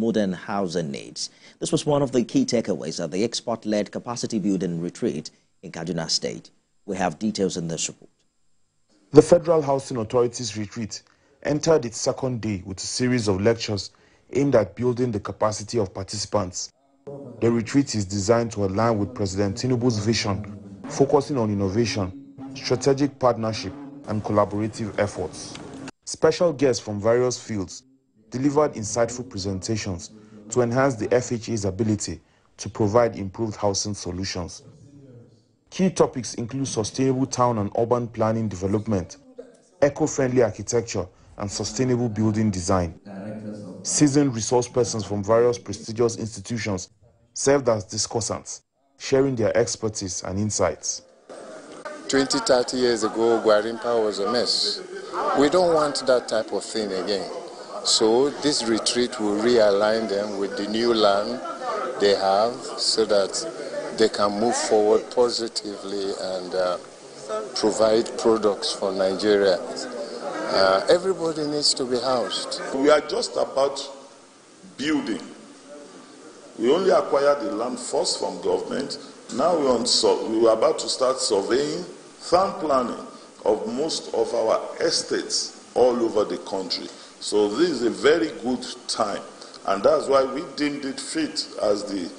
modern housing needs. This was one of the key takeaways at the expert-led capacity building retreat in Kaduna State. We have details in this report. The Federal Housing Authority's retreat entered its second day with a series of lectures aimed at building the capacity of participants. The retreat is designed to align with President Tinubu's vision, focusing on innovation, strategic partnership, and collaborative efforts. Special guests from various fields delivered insightful presentations to enhance the FHA's ability to provide improved housing solutions. Key topics include sustainable town and urban planning development, eco-friendly architecture, and sustainable building design. Seasoned resource persons from various prestigious institutions served as discussants, sharing their expertise and insights. 20, 30 years ago, Gwarimpa was a mess. We don't want that type of thing again. So this retreat will realign them with the new land they have so that they can move forward positively and uh, provide products for Nigeria. Uh, everybody needs to be housed. We are just about building. We only acquired the land first from government. Now we are, we are about to start surveying, farm planning of most of our estates all over the country. So this is a very good time. And that's why we deemed it fit as the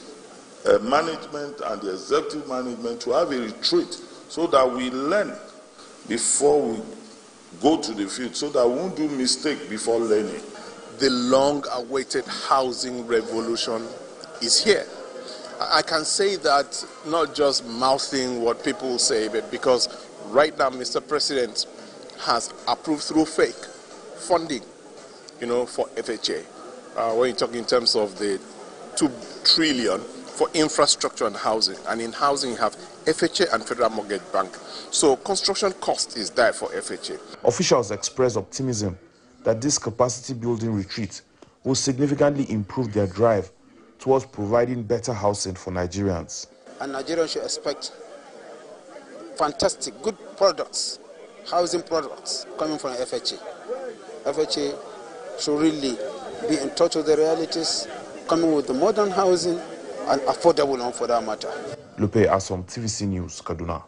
uh, management and the executive management to have a retreat so that we learn before we go to the field so that we won't do mistake before learning. The long-awaited housing revolution is here. I can say that not just mouthing what people say, but because right now Mr. President has approved through fake funding, you know, for FHA. Uh, when you talk in terms of the two trillion for infrastructure and housing, and in housing you have FHA and Federal Mortgage Bank. So construction cost is there for FHA. Officials expressed optimism that this capacity building retreat will significantly improve their drive towards providing better housing for Nigerians. And Nigerians should expect fantastic, good products, housing products coming from FHA. FHA should really be in touch with the realities, coming with the modern housing and affordable one for that matter. Lupe Asom, TVC News, Kaduna.